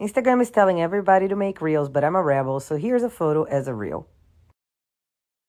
Instagram is telling everybody to make reels, but I'm a rebel, so here's a photo as a reel.